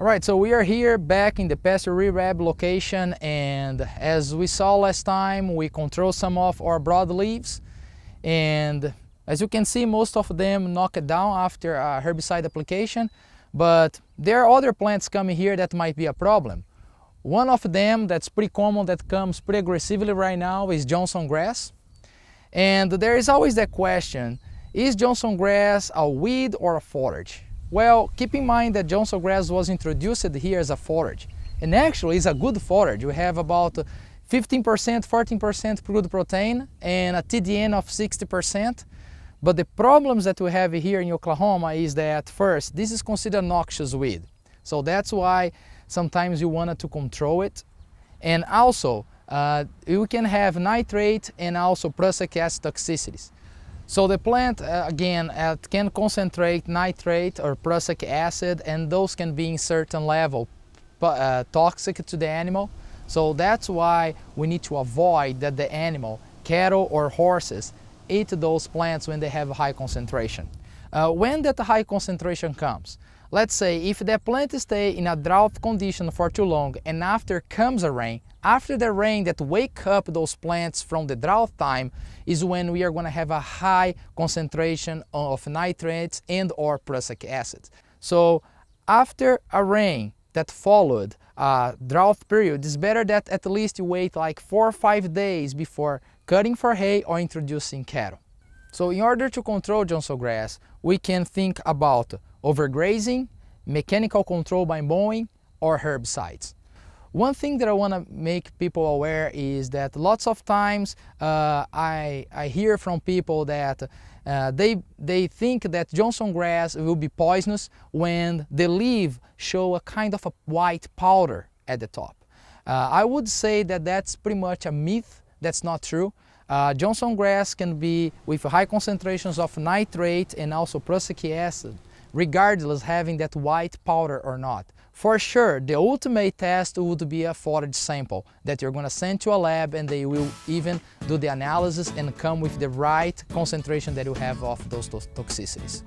All right, so we are here back in the pasture rehab location and as we saw last time, we control some of our broadleaves and as you can see, most of them knock it down after a herbicide application, but there are other plants coming here that might be a problem. One of them that's pretty common that comes pretty aggressively right now is Johnson grass. And there is always that question, is Johnson grass a weed or a forage? Well, keep in mind that Johnson grass was introduced here as a forage. And actually it's a good forage. We have about 15%, 14% crude protein and a TDN of 60%. But the problems that we have here in Oklahoma is that first, this is considered noxious weed. So that's why sometimes you wanted to control it. And also, uh, you can have nitrate and also prussic acid toxicities. So the plant, uh, again, uh, can concentrate nitrate or prussic acid and those can be in certain level uh, toxic to the animal. So that's why we need to avoid that the animal, cattle or horses, eat those plants when they have a high concentration. Uh, when that high concentration comes, let's say if the plant stay in a drought condition for too long and after comes a rain, after the rain that wake up those plants from the drought time is when we are going to have a high concentration of nitrates and or prussic acid. So after a rain that followed a drought period, it's better that at least you wait like four or five days before cutting for hay or introducing cattle. So in order to control Johnson grass, we can think about overgrazing, mechanical control by mowing, or herbicides. One thing that I want to make people aware is that lots of times uh, I, I hear from people that uh, they, they think that Johnson grass will be poisonous when the leaf show a kind of a white powder at the top. Uh, I would say that that's pretty much a myth, that's not true. Uh, Johnson grass can be with high concentrations of nitrate and also prussic acid regardless having that white powder or not. For sure, the ultimate test would be a forage sample that you're going to send to a lab and they will even do the analysis and come with the right concentration that you have of those, those toxicities.